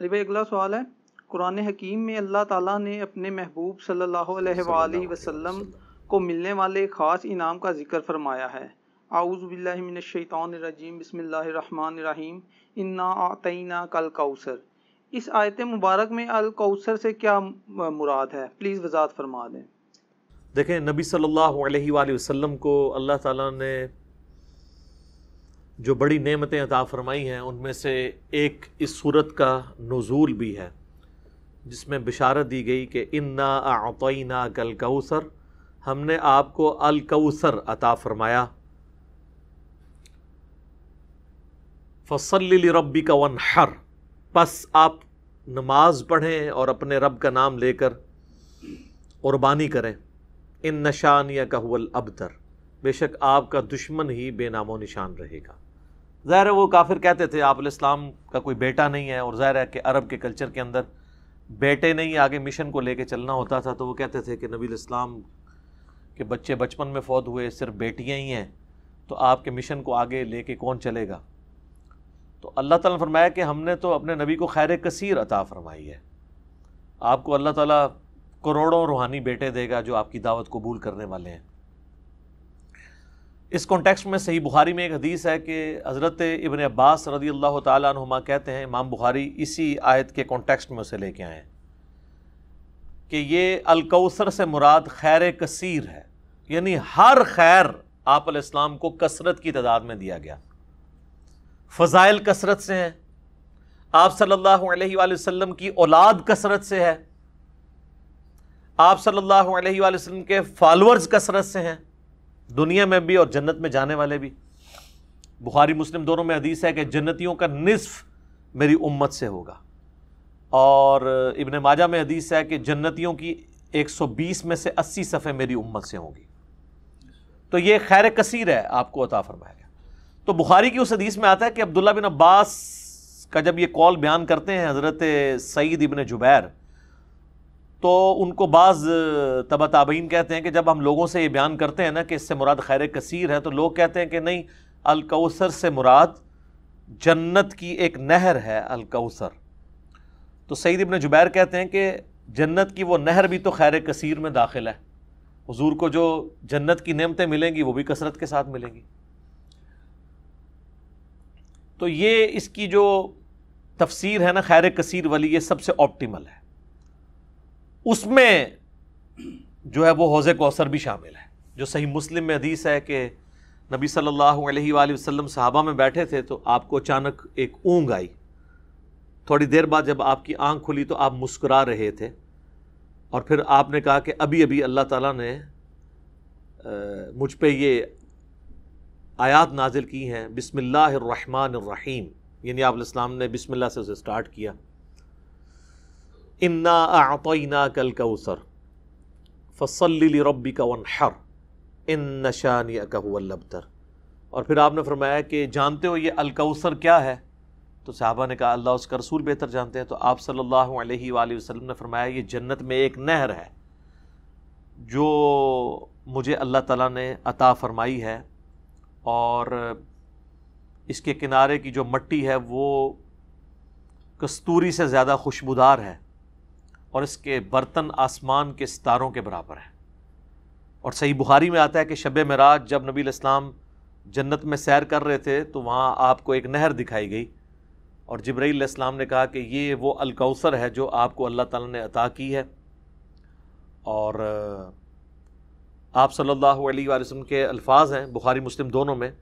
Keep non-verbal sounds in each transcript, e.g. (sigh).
भाई अगला सवाल है। कुरान हकीम में अल्लाह ताला ने अपने महबूब सल्लल्लाहु अलैहि वसल्लम को मिलने वाले ख़ास इनाम का ज़िक्र फरमाया है। आउज़बिल्लिमिनशैतानरजीम बिस्मिल्लाहिर्रहमानिर्रहीम इन्ना आतईना कल कौसर। इस आयत मुबारक में अल कौसर से क्या मुराद है? प्लीज़ वजात फरमा दें। देखें, नबी सल्लल्लाहु अलैहि वसल्लम को अल्लाह ताला ने जो बड़ी नेमतें अता फरमाई हैं, उनमें से एक इस सूरत का नज़ूल भी है, जिसमें बिशारत दी गई कि इन्ना आतना कल कौसर, हमने आपको अल कौसर अता फरमाया। फ़सल रबी का वन हर बस आप नमाज़ पढ़ें और अपने रब का नाम लेकर क़ुरबानी करें। इन नशान या कहवल अबतर बेशक आपका दुश्मन ही बेनामो निशान रहेगा। ज़ाहिर है वो काफिर कहते थे आप इस्लाम का कोई बेटा नहीं है और ज़ाहिर है कि अरब के कल्चर के अंदर बेटे नहीं, आगे मिशन को लेके चलना होता था। तो वो कहते थे कि नबी इस्लाम के बच्चे बचपन में फौत हुए, सिर्फ़ बेटियाँ ही हैं तो आपके मिशन को आगे लेके कौन चलेगा? तो अल्लाह ताला फरमाया कि हमने तो अपने नबी को खैर कसीर अता फरमाई है। आपको अल्लाह ताला करोड़ों रूहानी बेटे देगा जो आपकी दावत कबूल करने वाले हैं। इस कॉन्टेक्स्ट में सही बुखारी में एक हदीस है कि हज़रत इबन अब्बास रदी अल्लाह तुमा कहते हैं, इमाम बुखारी इसी आयत के कॉन्टेक्स्ट में उसे लेके आए कि ये अलकौसर से मुराद खैर कसीर है। यानी हर खैर आप इस्लाम को कसरत की तादाद में दिया गया। फ़ज़ाइल कसरत से हैं। आप सल्लल्लाहु अलैहि वसल्लम की औलाद कसरत से है। आप सल्लल्लाहु अलैहि वसल्लम के फॉलोअर्स कसरत से हैं। दुनिया में भी और जन्नत में जाने वाले भी। बुखारी, मुस्लिम दोनों में हदीस है कि जन्नतियों का निसफ मेरी उम्मत से होगा। और इबन माजा में हदीस है कि जन्नतियों की 120 में से 80 सफ़े मेरी उम्मत से होंगी। तो ये खैर कसीर है, आपको अता फरमाया गया। तो बुखारी की उस हदीस में आता है कि अब्दुल्ला बिन अब्बास का जब ये कॉल बयान करते हैं हज़रत सईद इबन जुबैर तो उनको बाज़ तबा ताबीन कहते हैं कि जब हम लोगों से ये बयान करते हैं ना कि इससे मुराद खैर कसीर है तो लोग कहते हैं कि नहीं, अलकौसर से मुराद जन्नत की एक नहर है, अलकौसर। तो सईद इबन जुबैर कहते हैं कि जन्नत की वो नहर भी तो खैर कसीर में दाखिल है। हजूर को जो जन्नत की नेमतें मिलेंगी, वो भी कसरत के साथ मिलेंगी। तो ये इसकी जो तफसीर है ना, खैर कसीर वाली, ये सबसे ऑप्टिमल है। उसमें जो है वो हौज़ कौसर भी शामिल है, जो सही मुस्लिम में हदीस है कि नबी सल्लल्लाहु अलैहि वसल्लम सहाबा में बैठे थे तो आपको अचानक एक ऊँग आई। थोड़ी देर बाद जब आपकी आँख खुली तो आप मुस्कुरा रहे थे और फिर आपने कहा कि अभी अभी अल्लाह ताला ने मुझ पे ये आयात नाजिल की हैं, बिस्मिल्लाहिर्रहमानिर्रहीम। यानी आप ने बिस्मिल्लाह से उसे स्टार्ट किया। इन्ना आतना कल कौसर फसली रबी का वन हर इन नशान कहबतर और फिर आपने फरमाया कि जानते हो ये अलकौसर क्या है? तो साहबा ने कहा, अल्लाह उसका रसूल बेहतर जानते हैं। तो आप सल्लल्लाहु अलैहि वसल्लम ने फरमाया, ये जन्नत में एक नहर है, जो मुझे अल्लाह ताला ने अता फरमाई है और इसके किनारे की जो मट्टी है, वो कस्तूरी से ज़्यादा खुशबूदार है। और इसके बर्तन आसमान के सितारों के बराबर हैं। और सही बुखारी में आता है कि शब मराज जब नबी इस्लाम जन्नत में सैर कर रहे थे तो वहाँ आपको एक नहर दिखाई गई। और जब्राईल इस्लाम ने कहा कि ये वो अलकौसर है जो आपको अल्लाह ताला ने अता की है। और, आप सल्लल्लाहु अलैहि वसल्लम के अल्फाज हैं, बुखारी, मुस्लिम दोनों में,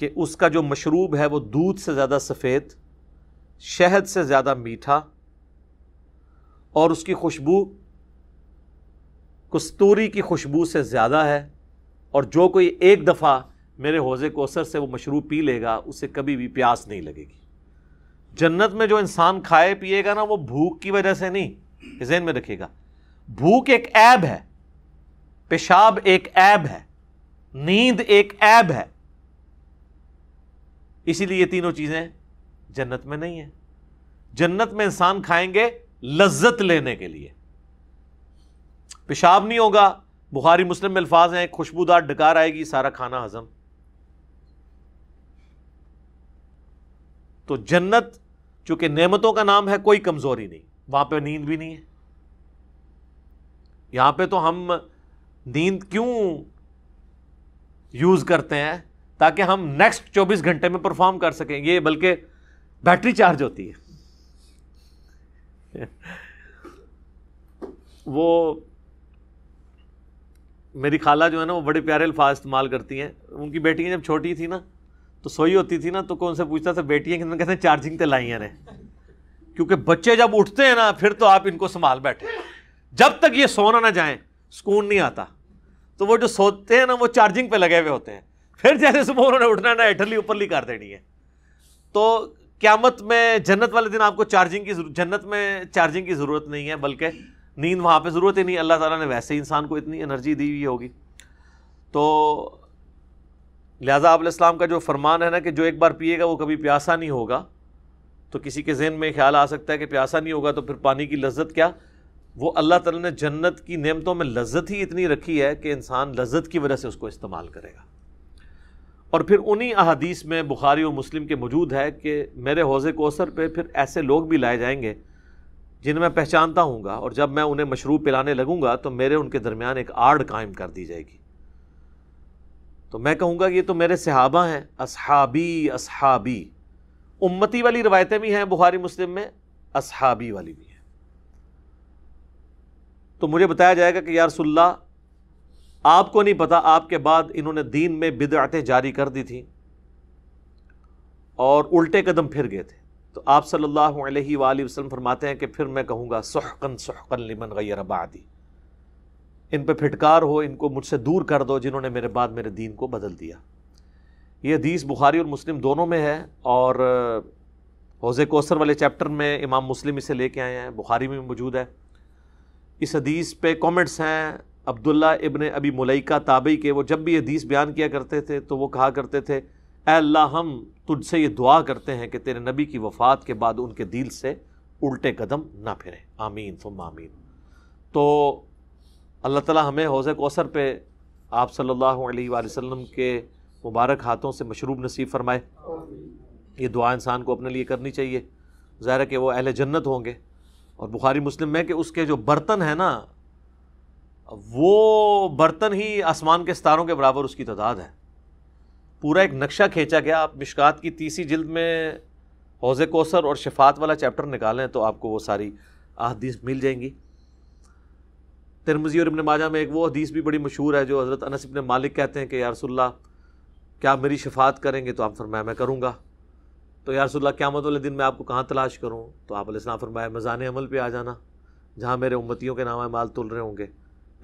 कि उसका जो मशरूब है वो दूध से ज़्यादा सफ़ेद, शहद से ज़्यादा मीठा और उसकी खुशबू, कस्तूरी की खुशबू से ज़्यादा है। और जो कोई एक दफ़ा मेरे हौज़े कोसर से वो मशरूब पी लेगा, उसे कभी भी प्यास नहीं लगेगी। जन्नत में जो इंसान खाए, पिएगा ना, वो भूख की वजह से नहीं जहन में रखेगा भूख एक ऐब है, पेशाब एक ऐब है, नींद एक ऐब है। इसीलिए ये तीनों चीज़ें जन्नत में नहीं है। जन्नत में इंसान खाएँगे लज्जत लेने के लिए। पेशाब नहीं होगा, बुखारी, मुस्लिम में अल्फाज हैं, खुशबूदार डकार आएगी, सारा खाना हजम। तो जन्नत, चूँकि नेमतों का नाम है, कोई कमज़ोरी नहीं, वहाँ पे नींद भी नहीं है। यहाँ पे तो हम नींद क्यों यूज़ करते हैं, ताकि हम नेक्स्ट 24 घंटे में परफॉर्म कर सकें, ये बल्कि बैटरी चार्ज होती है। (laughs) वो मेरी खाला जो है ना, वो बड़े प्यारे अल्फाज इस्तेमाल करती हैं। उनकी बेटियाँ जब छोटी थी ना तो सोई होती थी ना तो कौन से पूछता था, बेटियाँ कि कहते हैं चार्जिंग तो लाई हैं क्योंकि बच्चे जब उठते हैं ना, फिर तो आप इनको संभाल बैठे। जब तक ये सोना ना जाए, सुकून नहीं आता। तो वो जो सोते हैं ना, वो चार्जिंग पे लगे हुए होते हैं। फिर जैसे सुबह उन्होंने उठना ना एटरली ऊपरली कर देनी है। तो क्यामत में जन्नत वाले दिन आपको चार्जिंग की जन्नत में चार्जिंग की ज़रूरत नहीं है, बल्कि नींद वहाँ पे ज़रूरत ही नहीं, अल्लाह ताला ने वैसे ही इंसान को इतनी एनर्जी दी हुई होगी। तो लिहाजा आप का जो फरमान है ना कि जो एक बार पिएगा, वो कभी प्यासा नहीं होगा। तो किसी के जहन में ख्याल आ सकता है कि प्यासा नहीं होगा तो फिर पानी की लज्जत क्या? वो अल्लाह ताला ने जन्नत की नेमतों में लज्जत ही इतनी रखी है कि इंसान लज्जत की वजह से उसको इस्तेमाल करेगा। और फिर उन्हीं अहादीस में बुखारी और मुस्लिम के मौजूद है कि मेरे हौज़ कोसर पे फिर ऐसे लोग भी लाए जाएँगे, जिन्हें मैं पहचानता हूँ और जब मैं उन्हें मशरूब पिलाने लगूँगा तो मेरे उनके दरमियान एक आड़ कायम कर दी जाएगी। तो मैं कहूँगा ये तो मेरे सहाबा हैं, असहाबी असहाबी। उम्मती वाली रवायतें भी हैं बुखारी, मुस्लिम में, असहाबी वाली भी हैं। तो मुझे बताया जाएगा कि यारसुल्ला आपको नहीं पता, आपके बाद इन्होंने दीन में बिदअतें जारी कर दी थी और उल्टे कदम फिर गए थे। तो आप सल्लल्लाहु अलैहि वसल्लम फरमाते हैं कि फिर मैं कहूँगा, सुहकन सुहकन लिमन गैर आबादी इन पर फिटकार हो, इनको मुझसे दूर कर दो जिन्होंने मेरे बाद मेरे दीन को बदल दिया। ये हदीस बुखारी और मुस्लिम दोनों में है और हौज़ कोसर वाले चैप्टर में इमाम मुस्लिम इसे लेके आए हैं, बुखारी में मौजूद है। इस हदीस पे कमेंट्स हैं अब्दुल्ला इबन अबी मुलैका ताबई के, वो जब भी हदीस बयान किया करते थे तो वो कहा करते थे अल्लाह, हम तुझसे ये दुआ करते हैं कि तेरे नबी की वफ़ात के बाद उनके दिल से उल्टे कदम ना फिरें। आमीन तुम आमीन। तो अल्लाह ताला हमें हौज़ कौसर पे आप सल्लल्लाहु अलैहि वसल्लम के मुबारक हाथों से मशरूब नसीब फरमाए। ये दुआ इंसान को अपने लिए करनी चाहिए। ज़ाहिर है कि वो अहल जन्नत होंगे। और बुखारी, मुस्लिम में कि उसके जो बर्तन है ना वो बर्तन ही आसमान के सितारों के बराबर उसकी तादाद है। पूरा एक नक्शा खींचा गया। आप मिशकात की तीसरी जिल्द में हौज़ कोसर और शफात वाला चैप्टर निकालें तो आपको वो सारी अहदीस मिल जाएँगी। तिरमजी और इबन माजा में एक वो हदीस भी बड़ी मशहूर है जो हज़रत अनस इबन मालिक कहते हैं कि यारसोल्ला क्या मेरी शफात करेंगे? तो आप फरमाया, मैं करूँगा। तो यारसोल्ला क़्यामत वाले दिन मैं आपको कहाँ तलाश करूँ? तो आप फरमाया मज़ान अमल पर आ जाना, जहाँ मेरे उम्मतियों के नाम माल तुल रहे होंगे।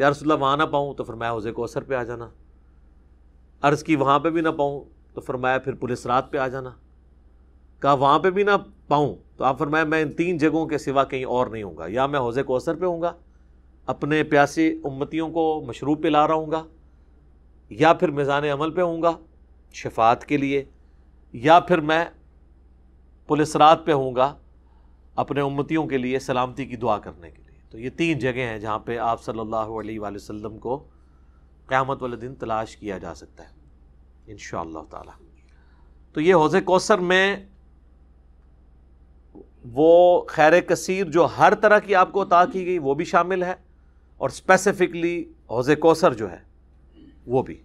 या रसुल्ला वहाँ ना पाऊँ तो फरमाया हौज़ कौसर पे आ जाना। अर्ज़ की वहाँ पे भी ना पाऊँ तो फरमाया फिर पुलिस रात पे आ जाना। कहा वहाँ पे भी ना पाऊँ तो आप फरमाया मैं इन तीन जगहों के सिवा कहीं और नहीं हूँगा या मैं हौज़ कौसर पे हूँगा अपने प्यासी उम्मतियों को मशरूब पे ला रहा हूँगा या फिर मिज़ान अमल पे हूँगा शफात के लिए, या फिर मैं पुलिस रात पे हूँगा अपने उम्मतियों के लिए सलामती की दुआ करने के लिए। तो ये तीन जगह हैं जहाँ पे आप सल्लल्लाहु अलैहि वसल्लम को क़यामत वाले दिन तलाश किया जा सकता है इन ताला। तो ये हौज़ कौसर में वो खैर कसीर जो हर तरह की आपको अता की गई, वो भी शामिल है और स्पेसिफ़िकली हौज़ कौसर जो है, वो भी।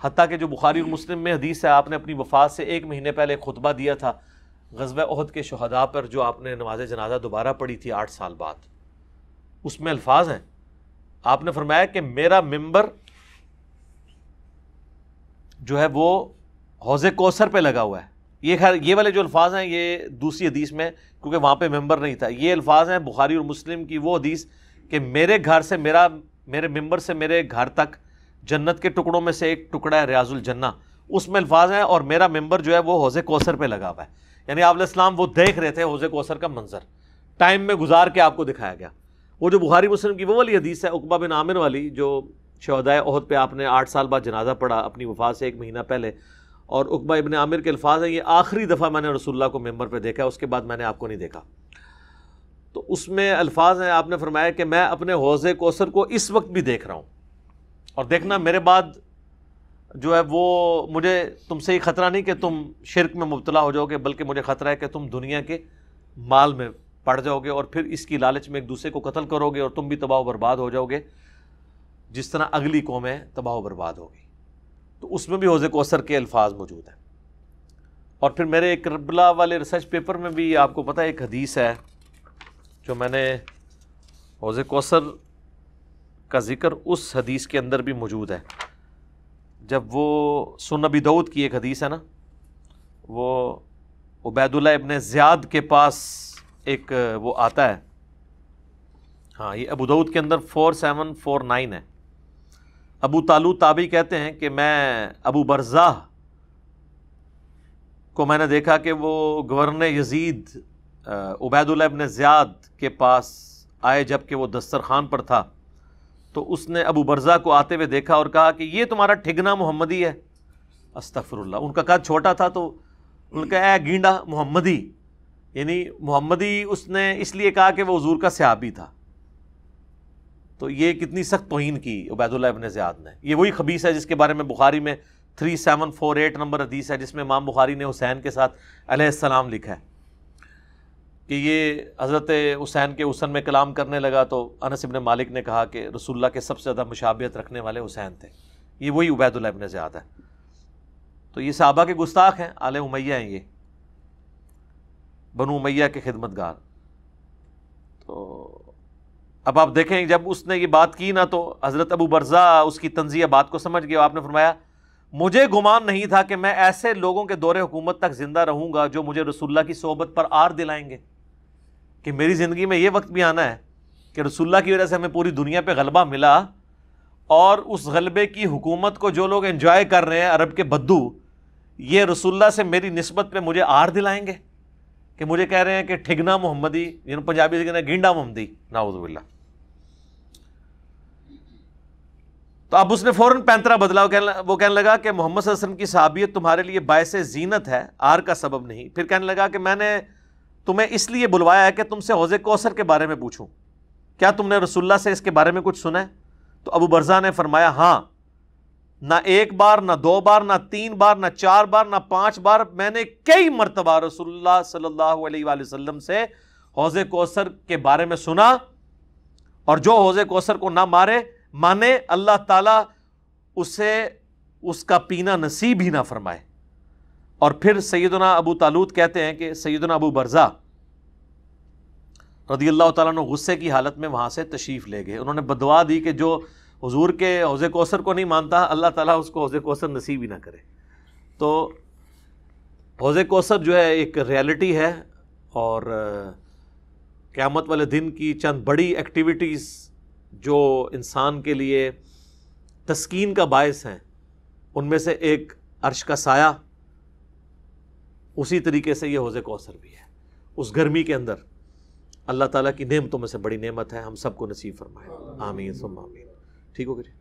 हती कि जो बुखारी और मुस्लिम में हदीस है, आपने अपनी वफात से एक महीने पहले खुतबा दिया था गजब अहद के शहदा पर जो आपने नमाज़ जनाजा दोबारा पढ़ी थी आठ साल बाद। उसमें अल्फाज हैं। आपने फरमाया कि मेरा मेंबर जो है वो हौज कौसर पे लगा हुआ है। ये खैर, ये वाले जो अल्फाज हैं, ये दूसरी हदीस में, क्योंकि वहाँ पे मेंबर नहीं था। ये अल्फाज हैं बुखारी और मुस्लिम की वो हदीस कि मेरे घर से मेरा, मेरे मेंबर से मेरे घर तक जन्नत के टुकड़ों में से एक टुकड़ा है रियाजुल जन्ना। उसमें अल्फाज हैं और मेरा मेंबर जो है वो हौज कौसर पे लगा हुआ है। यानी आप वो देख रहे थे हौज कौसर का मंजर। टाइम में गुजार के आपको दिखाया गया। वो जो बुखारी मुस्लिम की वो वाली हदीस है, उकबा बिन आमिर वाली, जो शहदाय अहद पे आपने आठ साल बाद जनाजा पढ़ा अपनी वफात से एक महीना पहले। और उकबा इबन आमिर के अल्फाज हैं, ये आखिरी दफ़ा मैंने रसुल्ला को मेंबर पर देखा, उसके बाद मैंने आपको नहीं देखा। तो उसमें अल्फाज हैं, आपने फरमाया कि मैं अपने हौज़ कोसर को इस वक्त भी देख रहा हूँ। और देखना मेरे बाद जो है वो मुझे तुमसे ही ख़तरा नहीं कि तुम शिरक में मुबतला हो जाओगे, बल्कि मुझे ख़तरा है कि तुम दुनिया के माल में पड़ जाओगे और फिर इसकी लालच में एक दूसरे को कत्ल करोगे और तुम भी तबाह बर्बाद हो जाओगे। जिस तरह अगली कौमें तबाह बर्बाद होगी तो उसमें भी हौज़ कोसर के अल्फाज मौजूद हैं। और फिर मेरे करबला वाले रिसर्च पेपर में भी आपको पता है, एक हदीस है, जो मैंने हौज़ कौसर का ज़िक्र उस हदीस के अंदर भी मौजूद है। जब वो सुनबी दाऊद की एक हदीस है ना, वो उबैदुल्ला इबन ज़ियाद के पास एक, वो आता है। हाँ ये अबू दाऊद के अंदर फोर सेवन फोर नाइन है। अबू तालू ताबी कहते हैं कि मैं अबू बरज़ा को मैंने देखा कि वो governor Yazid Ubaidullah ibn Ziyad के पास आए जबकि वो दस्तरखान पर था। तो उसने अबू बरज़ा को आते हुए देखा और कहा कि ये तुम्हारा ठिगना मोहम्मदी है। अस्तफ़रुल्ला उनका कद छोटा था तो उनका, ए, गींडा मोहम्मदी। यानी मोहम्मदी उसने इसलिए कहा कि वो हजूर का सहाबी था। तो ये कितनी सख्त तोहन की उबैदुल्ला इबन ज़ियाद ने। ये वही खबीस है जिसके बारे में बुखारी में three seven four eight number हदीस है जिसमें इमाम बुखारी ने हुसैन के साथ अलैहिस्सलाम लिखा है कि ये हज़रत हुसैन के हुसन में कलाम करने लगा तो अनस इबन मालिक ने कहा कि रसुल्ला के सबसे ज़्यादा मुशाबियत रखने वाले हुसैन थे। ये वही उबैदुल्ला इबन ज़ियाद है। तो ये साहबा के गुस्ताख हैं, आल उमैया हैं ये। बनु उमैया के खिदमतगार। तो अब आप देखें, जब उसने ये बात की ना तो हज़रत अबू बरज़ा उसकी तंजिया बात को समझ गया। आपने फरमाया, मुझे गुमान नहीं था कि मैं ऐसे लोगों के दौरे हुकूमत तक ज़िंदा रहूँगा जो मुझे रसुल्ला की सोबत पर आर दिलाएँगे। कि मेरी ज़िंदगी में ये वक्त भी आना है कि रसुल्ला की वजह से हमें पूरी दुनिया पर गलबा मिला और उस गलबे की हुकूमत को जो लोग इन्जॉय कर रहे हैं अरब के बद्दू, ये रसुल्ला से मेरी नस्बत पे मुझे आर दिलाएँगे। कि मुझे कह रहे हैं कि ठिगना मोहम्मदी जिन पंजाबी से कहना गिंडा मोहम्मदी नाउजुबिल्ला तो अब उसने फ़ौरन पैंतरा बदला, वो कहने वो कहने लगा कि मोहम्मद वसल्लम की साबियत तुम्हारे लिए बायस जीनत है, आर का सबब नहीं। फिर कहने लगा कि मैंने तुम्हें इसलिए बुलवाया है कि तुमसे हौज़ कौसर के बारे में पूछूँ। क्या तुमने रसुल्ला से इसके बारे में कुछ सुना है? तो अबू बरजा ने फरमाया हाँ। ना एक बार, ना दो बार, ना तीन बार, ना चार बार, ना पाँच बार, मैंने कई मरतबा रसुल्ला सल्लल्लाहु अलैहि वसल्लम से हौज़ कोसर के बारे में सुना और जो हौज़ कोसर को ना मारे, माने अल्लाह ताला उसे, उसका पीना नसीब ही ना फरमाए। और फिर सैदना अबू तालूद कहते हैं कि सैदना अबू बरज़ा रदी अल्लाह तुस्से की हालत में वहाँ से तशरीफ़ ले गए। उन्होंने बदवा दी कि जो हजूर के हौज़ कौसर को नहीं मानता, अल्लाह ताला उसको हौज़ कौसर नसीब ही ना करे। तो हौज़ कौसर जो है, एक रियलिटी है और क़्यामत वाले दिन की चंद बड़ी एक्टिविटीज़ जो इंसान के लिए तस्कीन का बायस हैं, उनमें से एक अर्श का साया, उसी तरीके से ये हौज़ कौसर भी है। उस गर्मी के अंदर अल्लाह ताला की नेमतों में से बड़ी नेमत है, हम सबको नसीब फरमाए। आमीन सुम आमीन। ठीक हो गया